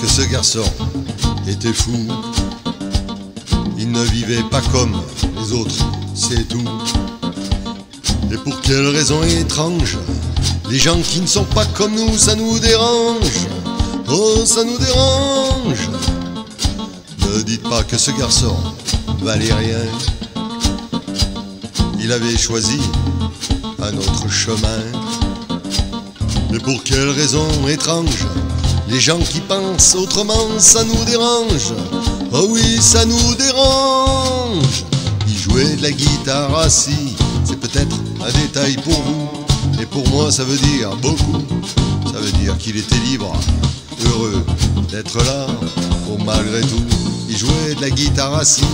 que ce garçon était fou. Il ne vivait pas comme les autres, c'est tout. Et pour quelle raison étrange Les gens qui ne sont pas comme nous, ça nous dérange. Oh, ça nous dérange. Ne dites pas que ce garçon valait rien. Il avait choisi un autre chemin. Mais pour quelle raison étrange Les gens qui pensent autrement, ça nous dérange. Oh oui, ça nous dérange. Il jouait de la guitare assis, c'est peut-être un détail pour vous. Et pour moi, ça veut dire beaucoup. Ça veut dire qu'il était libre, heureux d'être là. Oh, malgré tout, il jouait de la guitare assis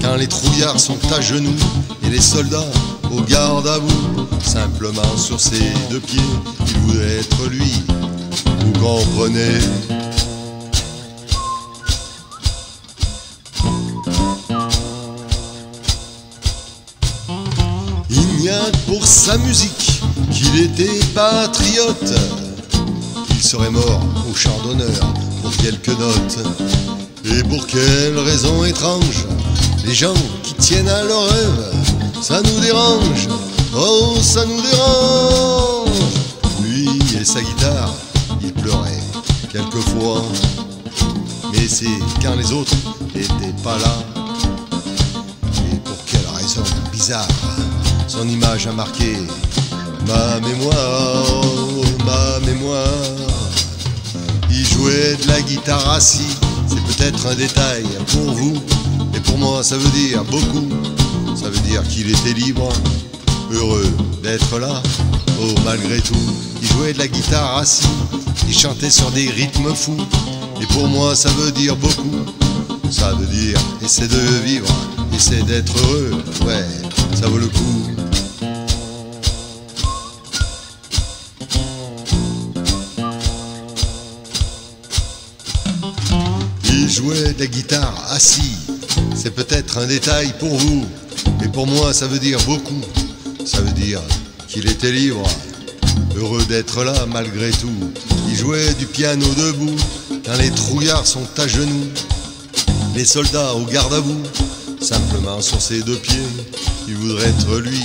quand les trouillards sont à genoux et les soldats au garde à vous. Simplement sur ses deux pieds, il voulait être lui. Vous comprenez Il n'y a que pour sa musique qu'il était patriote. Il serait mort au char d'honneur pour quelques notes. Et pour quelle raison étrange Les gens qui tiennent à leur rêve, ça nous dérange. Oh, ça nous dérange. Lui et sa guitare, il pleurait quelquefois. Mais c'est quand les autres n'étaient pas là. Et pour quelle raison bizarre son image a marqué ma mémoire, ma mémoire. Il jouait de la guitare assis, c'est peut-être un détail pour vous, et pour moi ça veut dire beaucoup. Ça veut dire qu'il était libre, heureux d'être là, oh malgré tout. Il jouait de la guitare assis, il chantait sur des rythmes fous, et pour moi ça veut dire beaucoup. Ça veut dire essaie de vivre, essaie d'être heureux, ouais, ça vaut le coup. Il jouait de la guitare assis, c'est peut-être un détail pour vous, mais pour moi ça veut dire beaucoup. Ça veut dire qu'il était libre, heureux d'être là malgré tout. Il jouait du piano debout, quand les trouillards sont à genoux. Les soldats au garde à vous, simplement sur ses deux pieds, il voudrait être lui.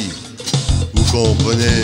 Vous comprenez